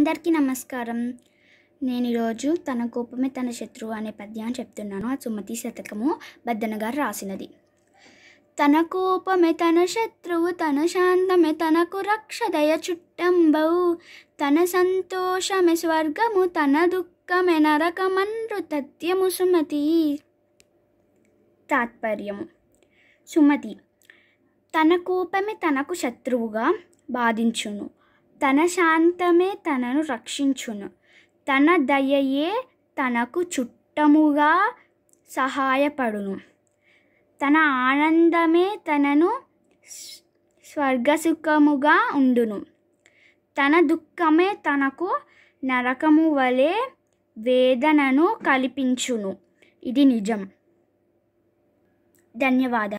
అందరికీ నమస్కారం. నేను ఈరోజు తన కోపమే తన శత్రువు అనే పద్యాన్ని చెప్తున్నాను. ఆ సుమతి శతకము బద్దన గారు రాసినది. తన కోపమే తన శత్రువు తన శాంతమే తనకు రక్షదయ చుట్టంబవు తన సంతోషమే స్వర్గము తన దుఃఖమే నరకమనృతత్యము సుమతి. తాత్పర్యము. సుమతి తన కోపమే తనకు శత్రువుగా బాధించును. తన శాంతమే తనను రక్షించును. తన దయయే తనకు చుట్టముగా సహాయపడును. తన ఆనందమే తనను స్వర్గసుఖముగా ఉండును. తన దుఃఖమే తనకు నరకము వలె వేదనను కల్పించును. ఇది నిజం. ధన్యవాదాలు